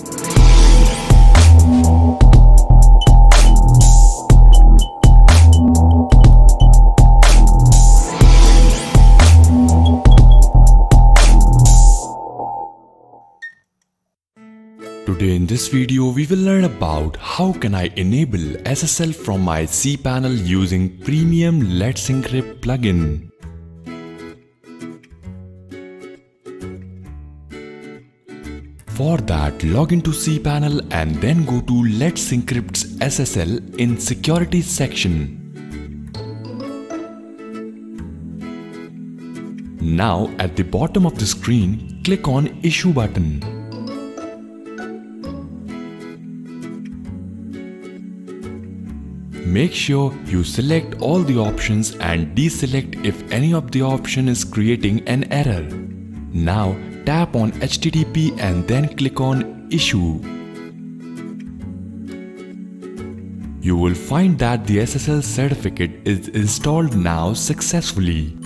Today in this video we will learn about how can I enable SSL from my cPanel using premium Let's Encrypt plugin. For that log into cPanel and then go to Let's Encrypt's SSL in security section. Now at the bottom of the screen click on issue button. Make sure you select all the options and deselect if any of the option is creating an error. Now tap on HTTP and then click on issue. You will find that the SSL certificate is installed now successfully.